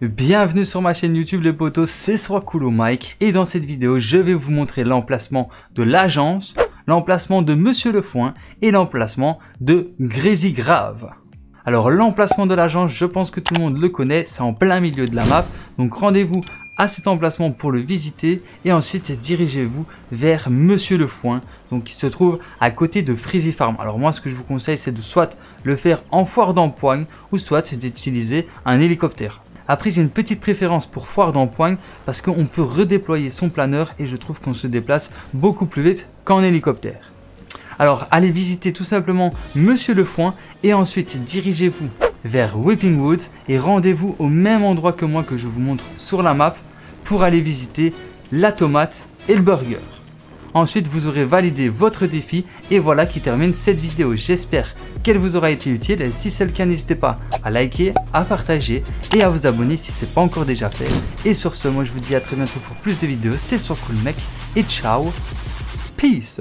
Bienvenue sur ma chaîne YouTube les potos, c'est Coolo Mike et dans cette vidéo je vais vous montrer l'emplacement de l'agence, l'emplacement de Monsieur Le Foin et l'emplacement de Grésy Grave. Alors l'emplacement de l'agence, je pense que tout le monde le connaît, c'est en plein milieu de la map, donc rendez-vous à cet emplacement pour le visiter et ensuite dirigez-vous vers Monsieur Le Foin, donc qui se trouve à côté de Freezy Farm. Alors moi ce que je vous conseille c'est de soit le faire en foire d'empoigne ou soit d'utiliser un hélicoptère. Après, j'ai une petite préférence pour foire d'empoigne parce qu'on peut redéployer son planeur et je trouve qu'on se déplace beaucoup plus vite qu'en hélicoptère. Alors, allez visiter tout simplement Monsieur Le Foin et ensuite dirigez-vous vers Whipping Woods et rendez-vous au même endroit que moi que je vous montre sur la map pour aller visiter la tomate et le burger. Ensuite, vous aurez validé votre défi et voilà qui termine cette vidéo. J'espère qu'elle vous aura été utile. Si c'est le cas, n'hésitez pas à liker, à partager et à vous abonner si ce n'est pas encore déjà fait. Et sur ce, moi je vous dis à très bientôt pour plus de vidéos. C'était sur Cool Mec et ciao. Peace.